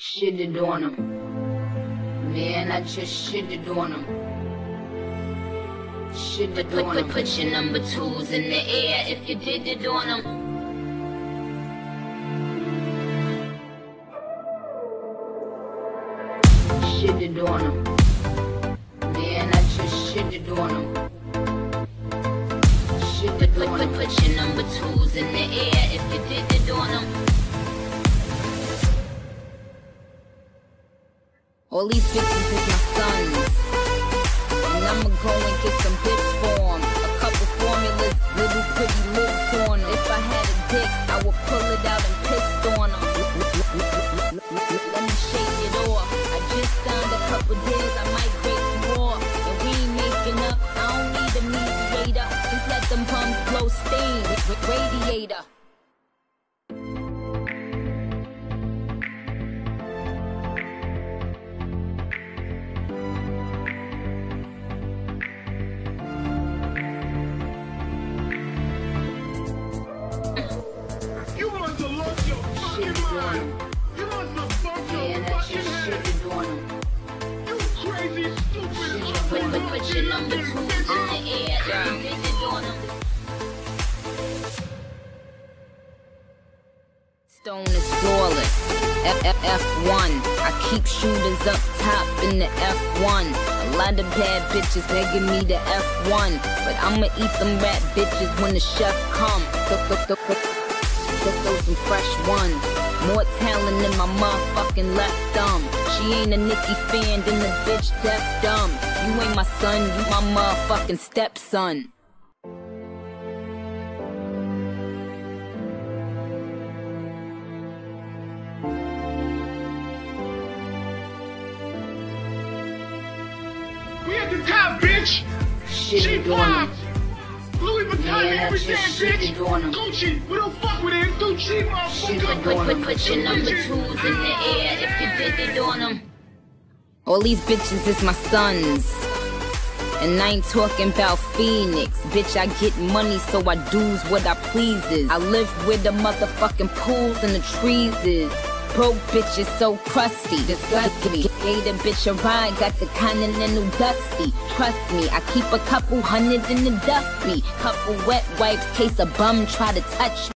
Shitted on him. Man, I just shitted on him. Shitted Put, on put, put your number twos in the air if you did it on them. Shitted on him. Man, I just shitted on him. Put, Shitted put, on put, him. put your number twos in the All these bitches is my sons. And I'ma go and get some bits for 'em. A couple formulas, little pretty on 'em. If I had a dick, I would pull it out and piss on 'em. Let me shake it off. I just signed a couple deals, I might break more. And we ain't making up, I don't need a mediator. Just let them pumps blow steam. With radiator. Put, put, your number twos in the air. Stone is flawless. F- F- F1. I keep shooters up top in the F1. A lot of bad bitches begging me to F1. But I'ma eat them rat bitches when the chef come. Some fresh ones. More talent than my motherfucking left thumb. She ain't a Nicki fan, then the bitch deaf dumb. You ain't my son, you my motherfucking stepson. We at the top, bitch. Shitted G5. Louis Vuitton, Man, every damn bitch. Gucci, we don't fuck with it. Shitted. Put, your number twos in the air if you did them. All these bitches is my sons. And I ain't talking about Phoenix. Bitch, I get money, so I do's what I pleases. I live with the motherfucking pools and the trees is. Broke bitch is so crusty, disgust me. Gave the bitch a ride, got the continental dusty. Trust me, I keep a couple hundred in the dusty. Couple wet wipes, case a bum try to touch me.